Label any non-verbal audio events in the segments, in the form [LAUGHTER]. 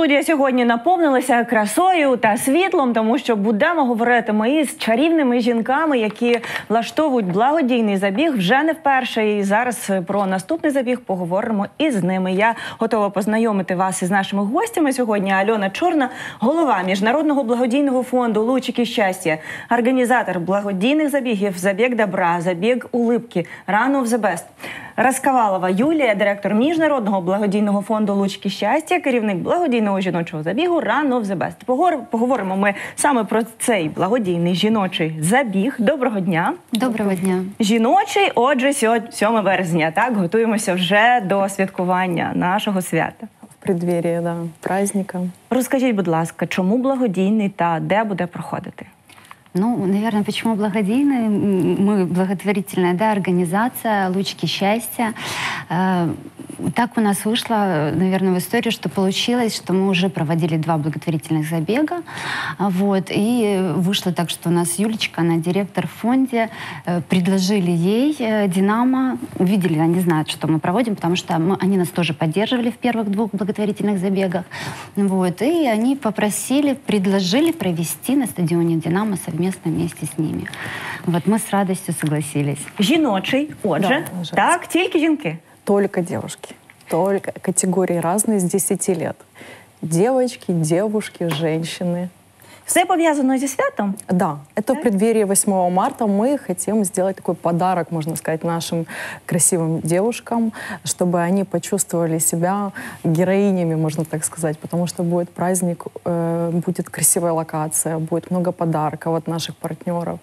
Студія сьогодні наповнилася красою та світлом, тому що будемо говорити ми із чарівними жінками, які влаштовують благодійний забіг вже не вперше. І зараз про наступний забіг поговоримо із ними. Я готова познайомити вас із нашими гостями сьогодні. Альона Чорна, голова міжнародного благодійного фонду Лучики щастя, організатор благодійних забігів, забіг добра, забіг улипки, рано в best. Раскавалова Юлія, директор міжнародного благодійного фонду Лучки щастя, керівник благодійного жіночого забігу Рано в the best. Погор- Поговоримо ми саме про цей благодійний жіночий забіг. Доброго дня. Доброго дня. Жіночий, отже, сьогодні 7 березня. Так, готуємося вже до святкування нашого свята. в преддверии да, праздника. Розкажіть, будь ласка, чому благодійний та де буде проходити? Ну, наверное, почему благодійные? М, Мы благотворительная да, организация «Лучки счастья» Э, Так у нас вышло, наверное, в историю, что получилось, что мы уже проводили два благотворительных забега. А, Вот, и вышло так, что у нас Юлечка, она директор в фонде, э, предложили ей э, «Динамо», увидели, они знают, что мы проводим, потому что мы, они нас тоже поддерживали в первых двух благотворительных забегах. Вот, и они попросили, предложили провести на стадионе «Динамо» совместно вместе с ними. Вот мы с радостью согласились. Жіночий, отже, Да, женський. так, тільки жінки. Только девушки. Только категории разные с 10 лет. Девочки, девушки, женщины. Все пов'язано зі святом. Да, это в преддверии 8 марта мы хотим сделать такой подарок, можно сказать, нашим красивым девушкам, чтобы они почувствовали себя героинями, можно так сказать, потому что будет праздник, э, будет красивая локация, будет много подарков от наших партнеров.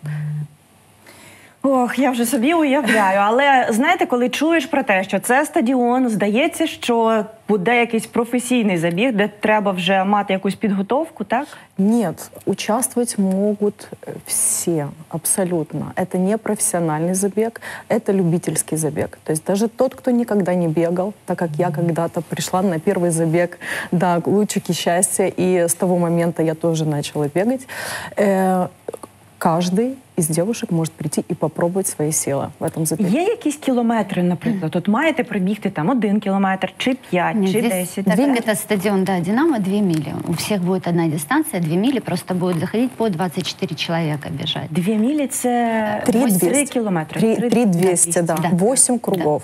Ох, я вже собі уявляю. Але знаєте, коли чуєш про те, що це стадіон, здається, що буде якийсь професійний забіг, де треба вже мати якусь підготовку, так? Нет, участвовать могут э, все, абсолютно. Это не профессиональный забег, это любительский забег. То есть даже тот, кто никогда не бегал, так как я когда-то пришла на первый забег, да, лучики счастья, и с того момента я тоже начала бегать, э, каждый из девушек может прийти и попробовать свои силы в этом забеге. Є якісь кілометри, наприклад, от маєте пробігти там один кілометр, чи п'ять, Нет, чи здесь десять. так, Так? это стадион, да, «Динамо» 2 мили. У всех будет одна дистанция, 2 мили, просто будет заходить по 24 человека бежать. Дві мілі це Три ось три 200. кілометри. Три, три 200, да. Да. Восемь кругов.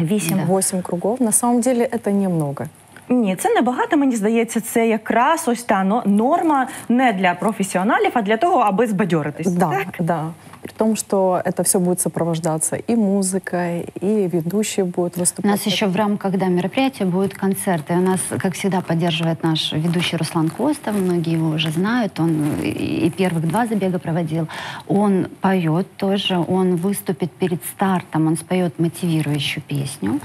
Вісім. Да. Восемь кругов. На самом деле это немного. Ні, це небагато. Мені здається, це якраз ось та но- норма не для професіоналів, а для того, аби збадьоритись. Да, Так? да. При том, что это все будет сопровождаться и музыкой, и ведущие будут У выступать. нас еще в рамках да, мероприятия будут концерты. У нас, как всегда, поддерживает наш ведущий Руслан Костов. Многие его уже знают. Он и первых два забега проводил. Он поет тоже. Он выступит перед стартом. Он споет мотивирующую песню.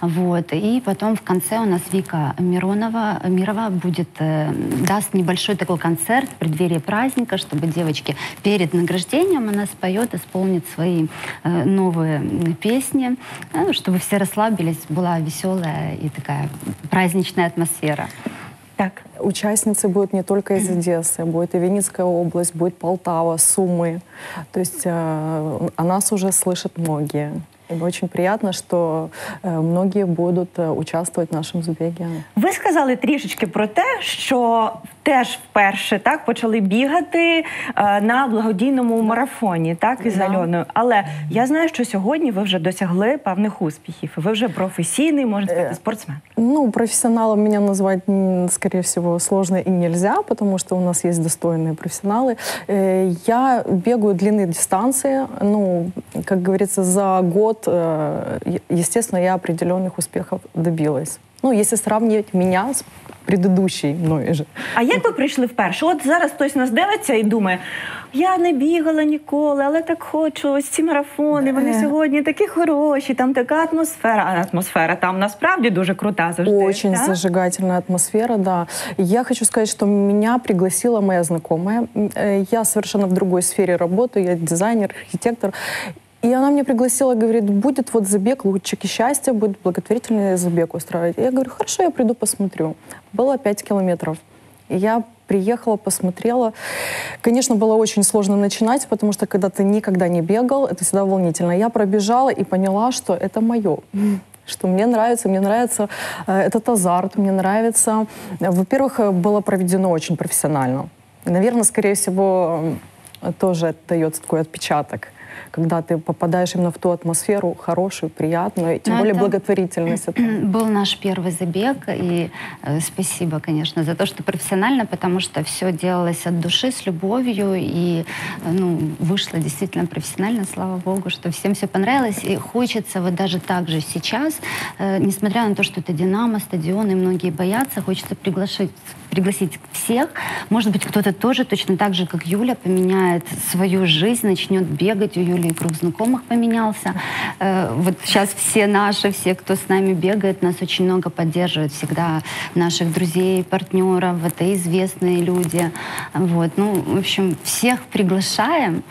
Вот. И потом в конце у нас Вика Миронова, Мирова будет, э, даст небольшой такой концерт в преддверии праздника, чтобы девочки перед награждением она споет, исполнит свои э, новые песни, э, чтобы все расслабились, была веселая и такая праздничная атмосфера. так. Участницы будут не только из Одессы, будет и Винницкая область, будет Полтава, Сумы. То есть э, о нас уже слышат многие. И очень приятно, что э, многие будут э, участвовать в нашем забеге. Ви сказали трішечки про те, що теж вперше так почали бігати е, на благодійному марафоні, так із Да. Альоною. Але я знаю, що сьогодні ви вже досягли певних успіхів. Ви вже професійний, можна сказати, Е. спортсмен. Ну, профессионалом меня назвать, м, скорее всего, сложно и нельзя, потому что у нас есть достойные профессионалы. Э, Я бегаю длинные дистанции. Ну, как говорится, за год, э, е- естественно, я определенных успехов добилась. Ну, если сравнивать меня с предыдущей мной же. А як ви прийшли вперше? От зараз хтось нас дивиться і думає: я не бігала ніколи, але так хочу. Ось ці марафони. Вони Е. сьогодні такі хороші, там така атмосфера. А атмосфера там насправді дуже крута завжди. Очень так? зажигательная атмосфера, да. Я хочу сказать, что меня пригласила моя знакомая. Э, Я совершенно в другой сфере работаю, я дизайнер, архитектор. И она мне пригласила, говорит, будет вот забег «Лучики счастья», будет благотворительный забег устраивать. Я говорю, хорошо, я приду посмотрю. Было 5 километров. И я приехала, посмотрела. Конечно, было очень сложно начинать, потому что когда ты никогда не бегал, это всегда волнительно. Я пробежала и поняла, что это мое [LAUGHS] что мне нравится, мне нравится э, этот азарт, мне нравится. Во-первых, было проведено очень профессионально. И, наверное, скорее всего, тоже дает такой отпечаток когда ты попадаешь именно в ту атмосферу хорошую, приятную, тем Ну, более это- благотворительность. [CLEARS THROAT] это Был наш первый забег, и э, спасибо, конечно, за то, что профессионально, потому что все делалось от души, с любовью, и э, ну, вышло действительно профессионально, слава богу, что всем все понравилось. И хочется вот даже так же сейчас, э, несмотря на то, что это «Динамо», стадион, и многие боятся, хочется приглашать пригласить всех. Может быть, кто-то тоже точно так же, как Юля, поменяет свою жизнь, начнет бегать. У Юли и круг знакомых поменялся. Э, Вот сейчас все наши, все, кто с нами бегает, нас очень много поддерживают. Всегда наших друзей, партнеров, это известные люди. Вот. Ну, в общем, всех приглашаем.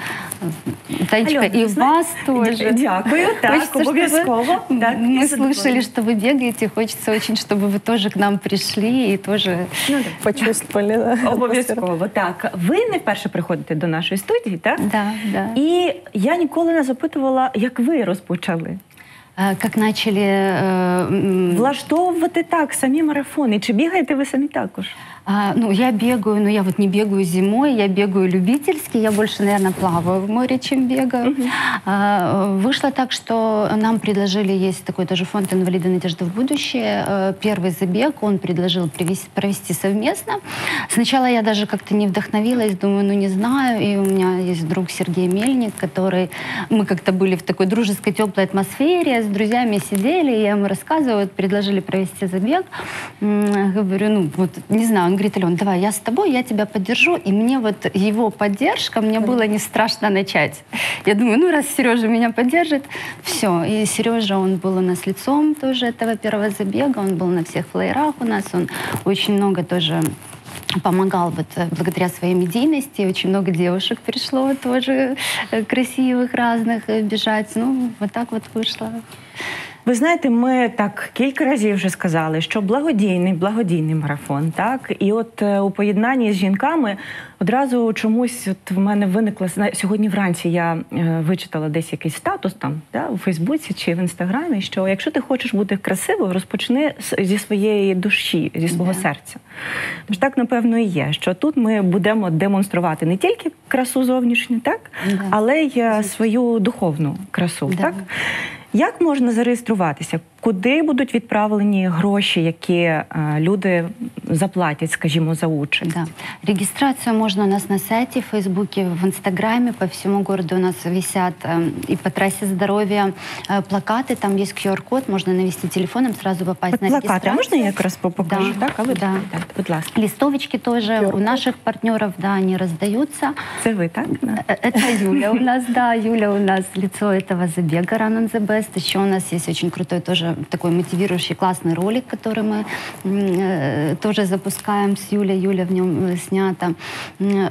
Танечка, Альона, и вас тоже. Дякую, [LAUGHS] так, обов'язково. [LAUGHS] Мы слышали, что вы бегаете. Хочется очень, чтобы вы тоже к нам пришли и тоже [LAUGHS] Почувствовали. да, атмосферу. Обов'язково так. Ви не вперше приходите до нашої студії, так? Да, да. І я ніколи не запитувала, як ви розпочали А, Как начали... э, м, влаштовувати так самі марафони. Чи бігаєте ви самі також? А, ну, я бегаю, но я вот не бегаю зимой, я бегаю любительски, я больше, наверное, плаваю в море, чем бегаю. А, вышло так, что нам предложили, есть такой тоже фонд инвалида «Надежда в будущее», э, первый забег, он предложил привес- провести совместно. Сначала я даже как-то не вдохновилась, думаю, ну не знаю, и у меня есть друг Сергей Мельник, который, мы как-то были в такой дружеской, теплой атмосфере, с друзьями сидели, и я ему рассказываю, вот предложили провести забег, говорю, ну вот, не знаю, он говорит, Ален, давай, я с тобой, я тебя поддержу, и мне вот его поддержка, мне было не страшно начать. Я думаю, ну раз Сережа меня поддержит, все. И Сережа, он был у нас лицом тоже этого первого забега, он был на всех флеерах у нас, он очень много тоже помогал вот э, благодаря своей медийности. Очень много девушек пришло тоже э, красивых разных э, бежать. Ну, вот так вот вышло. Ви знаєте, ми так кілька разів вже сказали, що благодійний, благодійний марафон, так і от е, у поєднанні з жінками одразу чомусь от в мене виникла сьогодні вранці. Я е, вичитала десь якийсь статус там, да, у Фейсбуці чи в інстаграмі. Що якщо ти хочеш бути красивою, розпочни зі своєї душі, зі свого Да. серця. Тож так напевно і є. Що тут ми будемо демонструвати не тільки красу зовнішню, так Да. але й е, свою духовну красу, Да. так. Як можна зареєструватися? Куди будуть відправлені гроші, які е, люди заплатять, скажімо, за участь? Да. Регистрацию можно у нас на сайте, в Фейсбуке, в Инстаграме. По всему городу у нас висят э, и по трассе здоровья э, плакаты. Там есть QR-код, можно навести телефоном, сразу попасть От на плакати, а регистрацию. можна я якраз по- покажу? Да, Так, а ви да. доповідайте, будь ласка. Листовочки тоже QR-код. у наших партнеров, да, они раздаются. Це ви, так? Да. Э, Это Юля у нас, да, Юля у нас лицо этого забега Run on the Best. Еще у нас есть очень крутой тоже такой мотивирующий классный ролик, который мы э, тоже запускаем с Юлей. Юля в нем э, снята.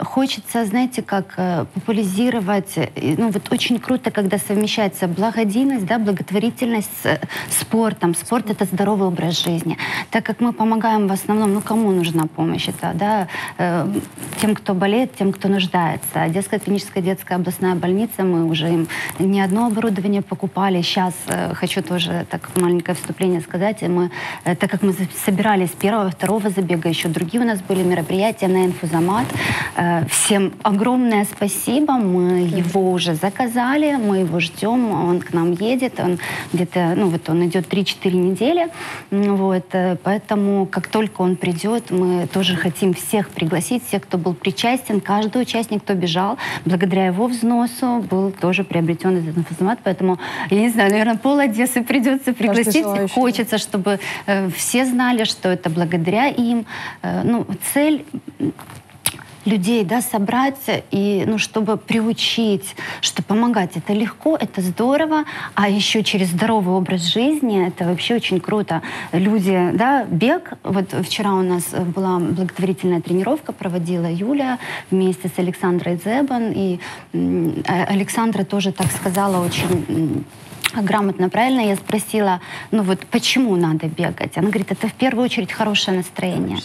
Хочется, знаете, как э, популяризировать. э, Ну вот очень круто, когда совмещается благодійность, да, благотворительность с спортом. Спорт это здоровый образ жизни. Так как мы помогаем в основном, ну кому нужна помощь? Это да, э, тем, кто болеет, тем, кто нуждается. Одесская клиническая детская областная больница, мы уже им не одно оборудование покупали. Сейчас э, хочу тоже так маленькое вступление сказать. Мы, э, так как мы собирались первого, второго забега, еще другие у нас были мероприятия на инфузомат. Э, всем огромное спасибо. Мы его уже заказали, мы его ждем, он к нам едет, он где-то, ну вот он идет 3-4 недели. М, Вот, э, поэтому как только он придет, мы тоже хотим всех пригласить, всех, кто был причастен, каждый участник, кто бежал, благодаря его взносу был тоже приобретен этот инфузомат. Поэтому, я не знаю, наверное, пол Одессы придется пригласить. Желающий. Хочется, чтобы э, все знали, что это благодаря им. Э, ну, цель людей, да, собрать и, ну, чтобы приучить, что помогать это легко, это здорово, а еще через здоровый образ жизни это вообще очень круто. Люди, да, бег, вот вчера у нас была благотворительная тренировка, проводила Юля вместе с Александрой Зебан, и Александра тоже так сказала очень грамотно, правильно я спросила, ну вот почему надо бегать? Она говорит, это в первую очередь хорошее настроение.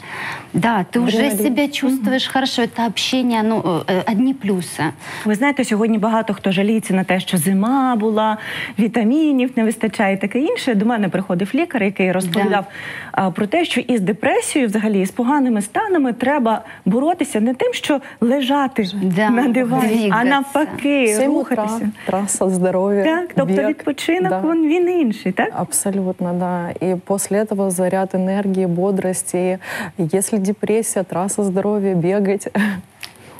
Да, ты уже Адреналин. себя чувствуешь хорошо, это общение, ну, э, одни плюсы. Ви знаєте, сьогодні багато хто жаліється на те, що зима була, вітамінів не вистачає, і таке інше. До мене приходив лікар, який розповідав а, про те, що із депресією, взагалі, і з поганими станами треба боротися не тим, що лежати Да, на дивані, а двигатися. навпаки, 7 утра, рухатися. трасса, здоровье, Так, тобто бег. відпочинок Да. він, він інший, так? Абсолютно, да. И после этого заряд энергии, бодрости. Если депрессия, трасса здоровья, бегать. [LAUGHS]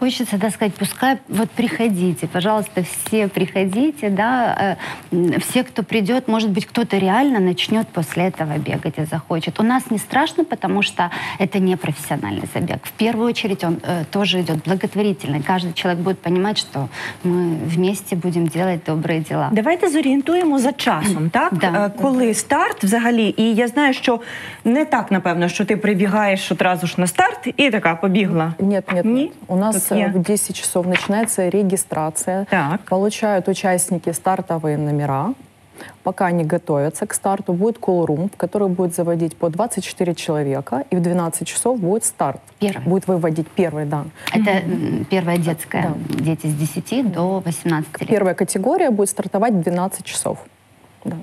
Хочется, да, сказать, пускай вот приходите, пожалуйста, все приходите, да, э, м, все, кто придет, может быть, кто-то реально начнет после этого бегать и захочет. У нас не страшно, потому что это не профессиональный забег. В первую очередь он э, тоже идет благотворительный. Каждый человек будет понимать, что мы вместе будем делать добрые дела. Давайте зорієнтуємо за часом, так? Да. Е, Коли старт взагалі, і я знаю, що не так, напевно, що ти прибігаєш одразу ж на старт і така побігла. Нет, нет, Не? нет. У нас Э, в 10 часов начинается регистрация. Так. Получают участники стартовые номера. Пока они готовятся к старту, будет колл-рум, в который будет заводить по 24 человека, и в 12 часов будет старт. Первый. Будет выводить первый, да. Это первая детская, дети с 10 до 18 лет. Первая категория будет стартовать в 12 часов. Да.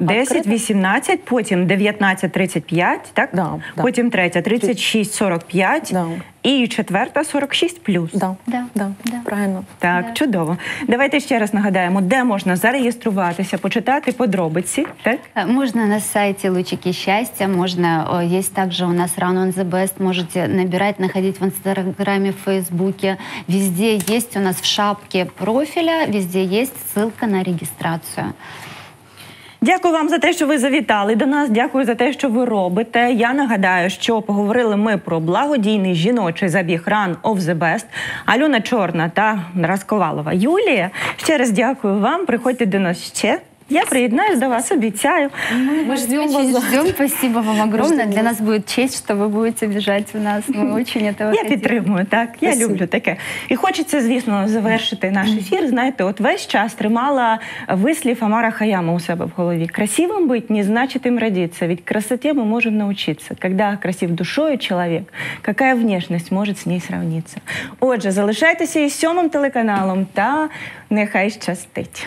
10, Відкрито? 18, потім 19, 35, так? Да, да. Потім третя 36, 45 Да. і четверта 46 плюс. Да, Да, да, да. правильно. Так, Да. чудово. Давайте ще раз нагадаємо, де можна зареєструватися, почитати подробиці, так? Э, Можно на сайте Лучики Счастья, можно, э, есть также у нас Run on the Best, можете набирать, находить в Инстаграме, в Фейсбуке. Везде есть у нас в шапке профиля, везде есть ссылка на регистрацию. Дякую вам за те, що ви завітали до нас. Дякую за те, що ви робите. Я нагадаю, що поговорили ми про благодійний жіночий забіг Run of the Best. Альона Чорна та Расковалова Юлія. Ще раз дякую вам. Приходьте до нас ще. Я приєднаюсь до вас, обіцяю. Мы ждем вас. Очень за- ждем, спасибо вам огромное. Ждем Для вас. нас будет честь, что вы будете бежать у нас. Мы очень этого Я хотим. підтримую, так. Я Спасибо. люблю таке. І хочеться, звісно, завершити наш ефір. Знаєте, от весь час тримала вислів Амара Хаяма у себе в голові. Красивым быть не значит им родиться, ведь красоте мы можем научиться. Когда красив душою чоловік, какая внешність може з ней сравниться? Отже, залишайтеся із сьомим телеканалом та нехай щастить.